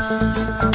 Música